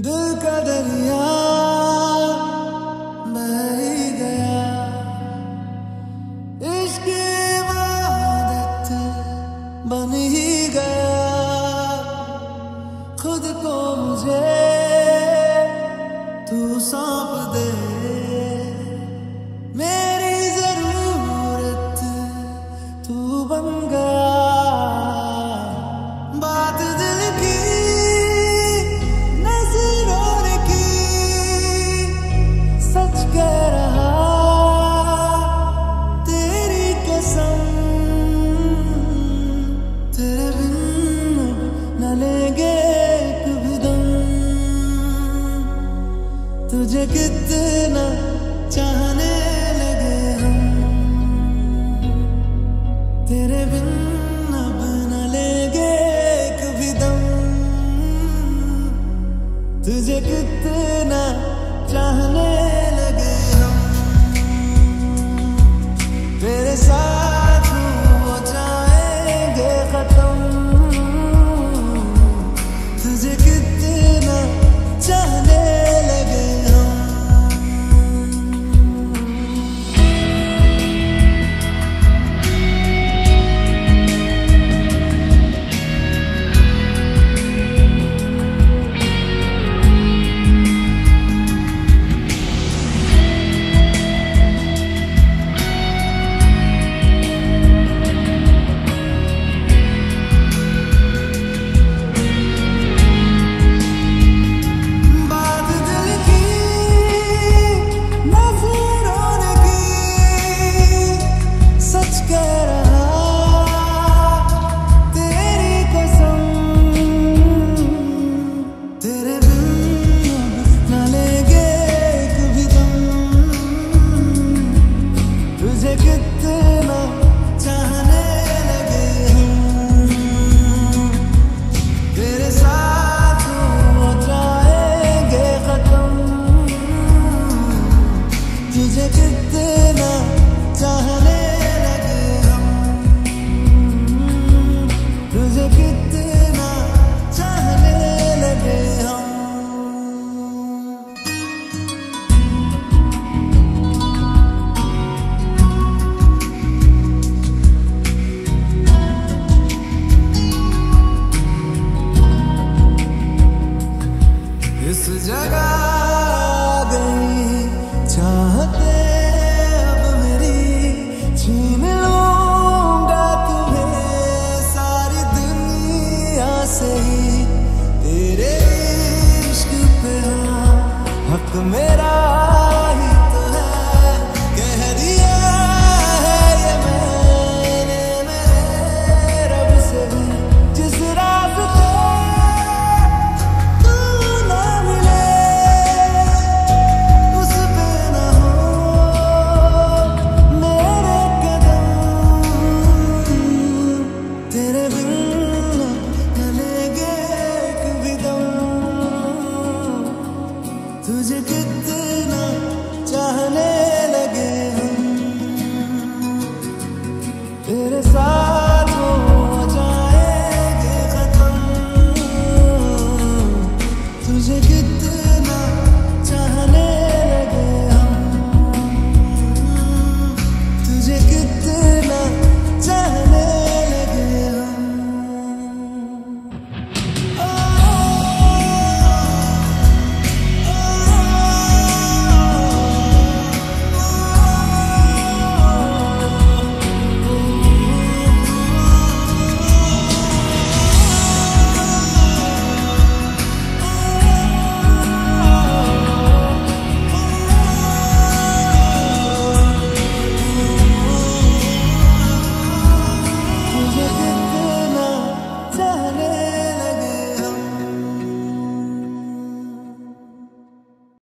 का दरिया बह गया। इश्क इबादत बन ही गया। खुद को मुझे तू सौंप दे। मेरी ज़रूरत तू बन गया तुझे कितना चाहने लगे तेरे बिन अब न लेंगे दम। तुझे कितना चाहने तुझे कितना चाहने लगे हम। तुझे कितना चाहने लगे हम। इस जगह मेरा ही है, कह दिया मेरे रब जिस रास्ते तू ना उस पे ना हो मेरे कदम। तेरे बिन तुझे